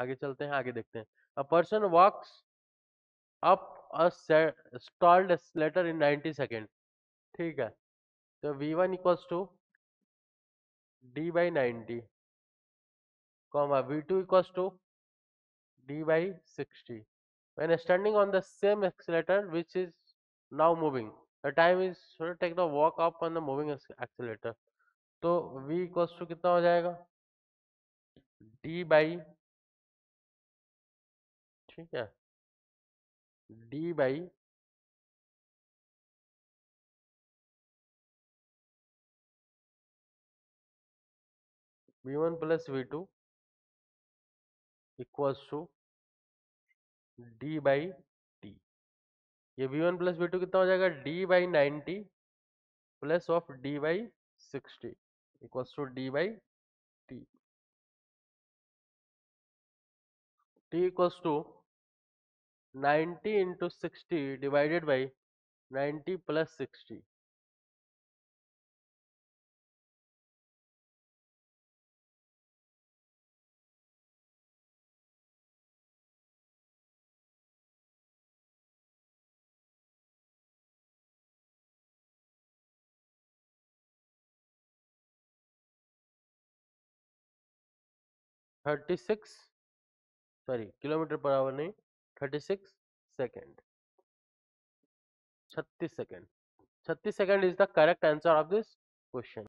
आगे चलते हैं, आगे देखते हैं। A, person walks up a stalled escalator in 90 second, ठीक है? तो v1 one equals to d by ninety comma v two equals to d by sixty. When standing on the same escalator which is now moving the time is take the walk up on the moving escalator तो v equals to कितना हो जाएगा? D by ठीक है। d by v1 plus v2 equals to D by T. ये V one plus V two कितना हो जाएगा? D by ninety plus of D by sixty equals to D by T. T equals to ninety into sixty divided by ninety plus sixty. 36 sorry kilometre per hour नहीं 36 second. 36 second. 36 second is the correct answer of this question.